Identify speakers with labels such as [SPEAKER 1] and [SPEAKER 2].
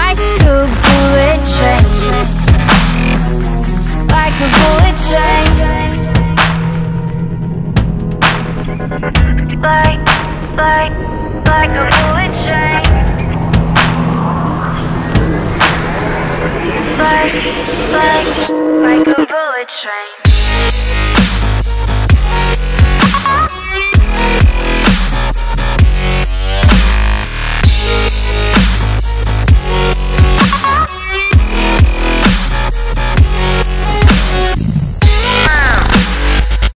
[SPEAKER 1] Like a bullet train. Like a bullet train. Like, like, like a bullet train. Like, like, like a bullet train.